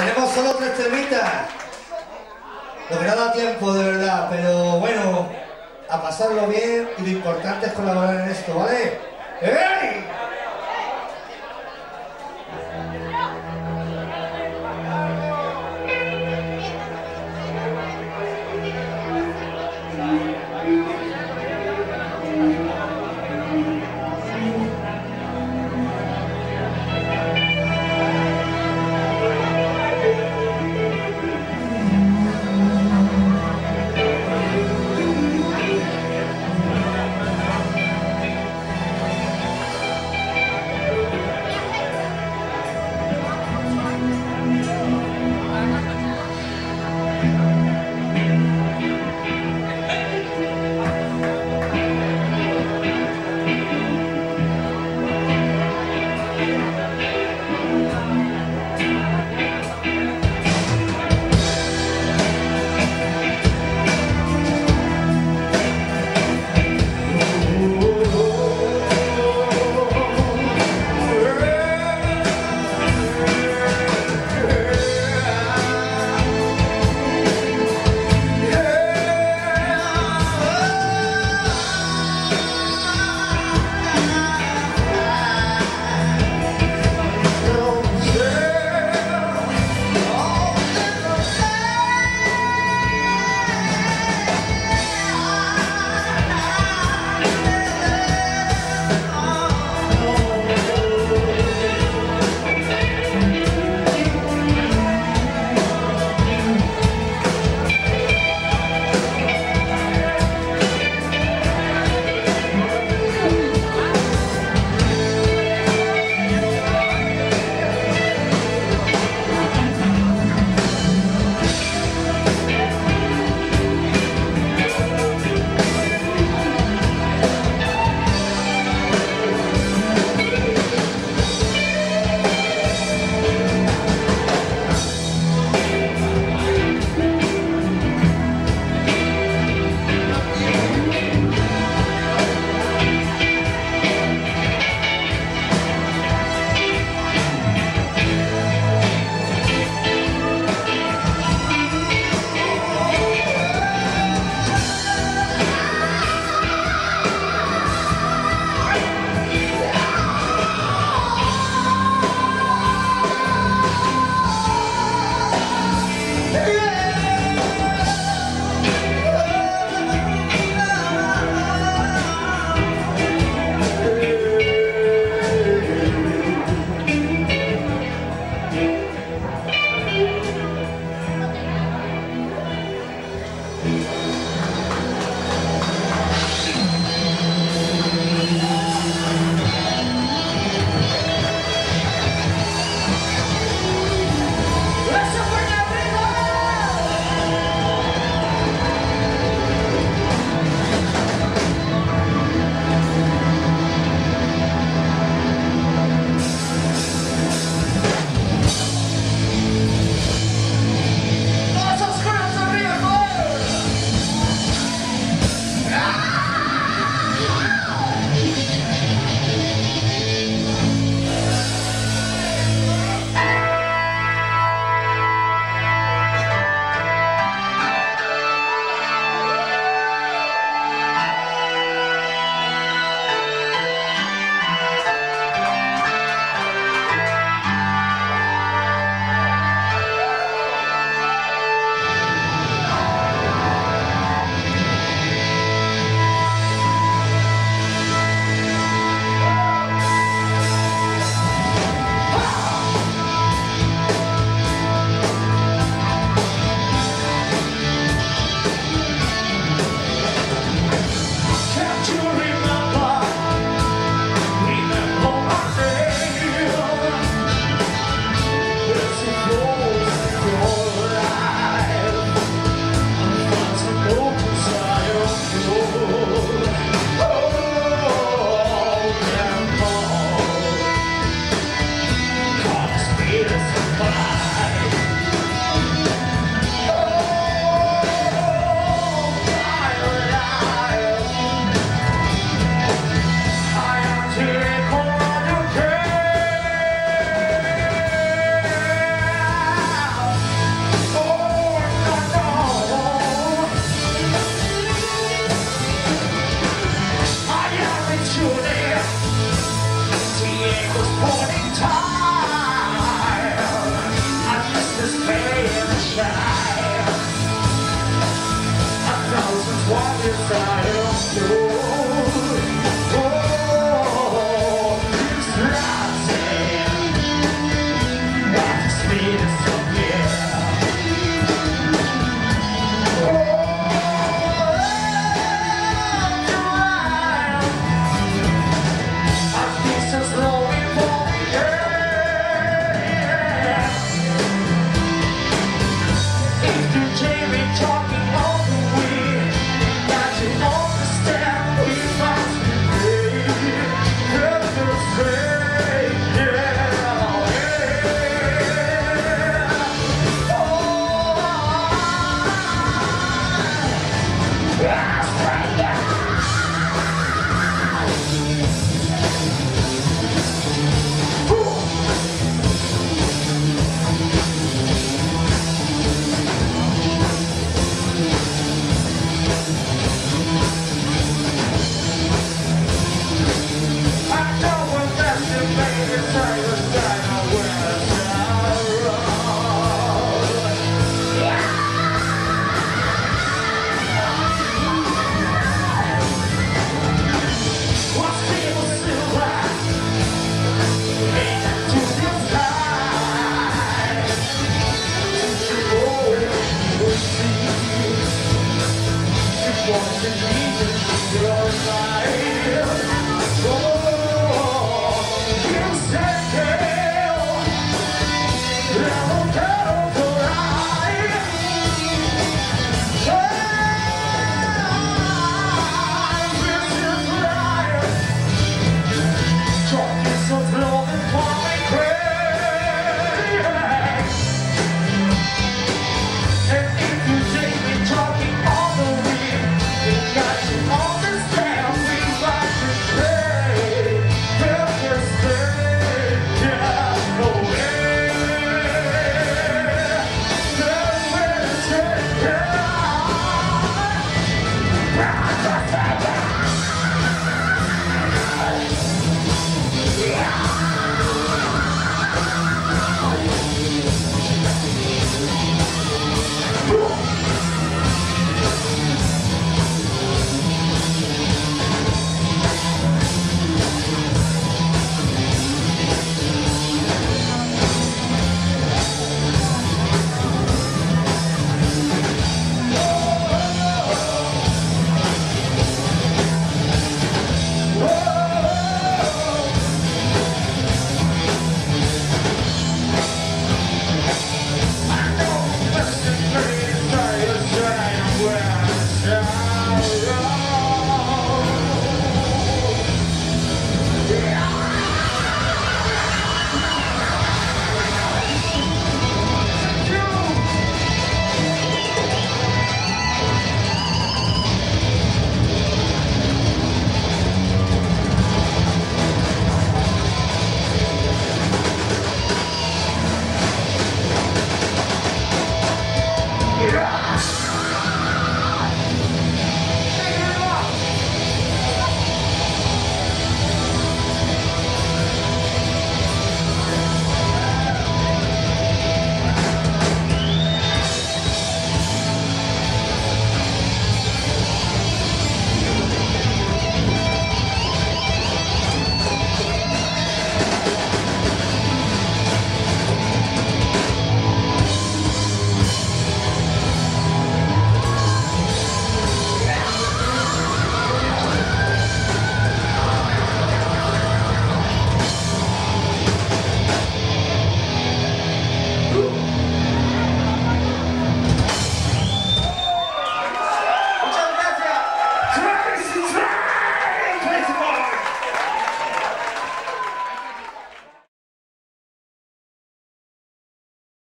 Tenemos solo tres temitas. Lo que no da tiempo, de verdad, pero bueno, a pasarlo bien y lo importante es colaborar en esto, ¿vale? ¡Ey!